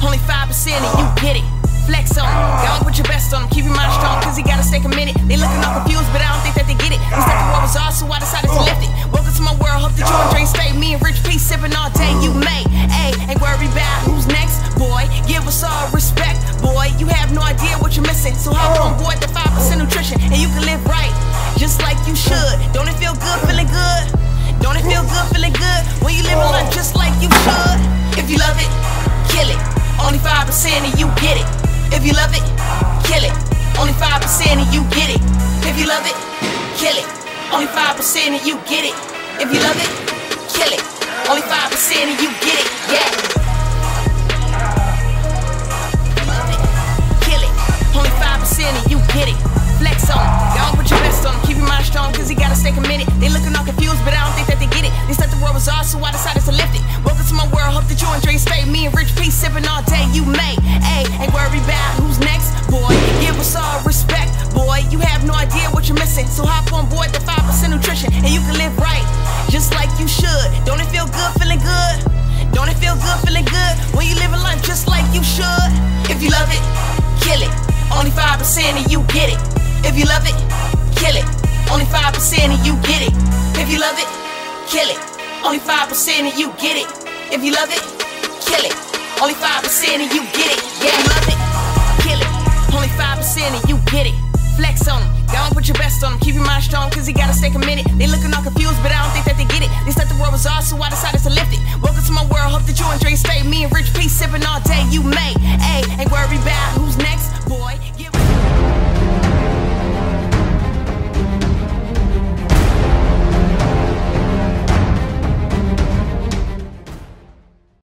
Only 5% and you get it. Flex on him. Go put your best on him. Keep your mind strong, cause he gotta stay committed. They looking all confused, but I don't think that they get it. Instead, the world was ours, so I decided to lift it. Welcome to my world, hope that you enjoy stay. Me and Rich P sipping all day, you may. Ayy, ain't worried about who's next, boy. Give us all respect, boy. You have no idea what you're missing. So hop on board the 5% nutrition, and you can live right, just like you should. Don't it feel good, feeling good? Don't it feel good, feeling good when you live a life just like you should? 5% and you get it. If you love it, kill it. Only 5% and you get it. If you love it, kill it. Only 5% and you get it. If you love it, kill it. Only 5% and you get it. Yeah. Kill it. Only 5% and you get it. Flex on. Y'all put your best on him. Keep your mind strong, cause he gotta stay committed. They looking all confused, but I don't think that they get it. They said the world was ours, so I decided to lift it. Welcome to my world, hope that you enjoy and stay. Me and Rich P sipping all day, you may. So hop on board the 5% nutrition, and you can live right, just like you should. Don't it feel good, feeling good? Don't it feel good, feeling good when you live a life just like you should? If you love it, kill it. Only 5% and you get it. If you love it, kill it. Only 5% and you get it. If you love it, kill it. Only 5% and you get it. If you love it, kill it. Only 5% and you get it. Yeah, you love it, kill it. Only 5% and you get it. Flex on him strong, cause he gotta stay committed. They looking all confused, but I don't think that they get it. They said the world was ours, so I decided to lift it. Welcome to my world, hope that you enjoy stay. Me and Rich P sipping all day, you may. Ay, ain't worry about who